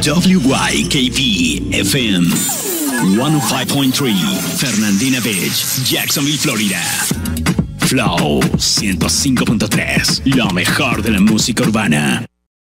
Wykp FM 105.3 Fernandina Beach, Jacksonville, Florida. Flow 105.3, lo mejor de la música urbana.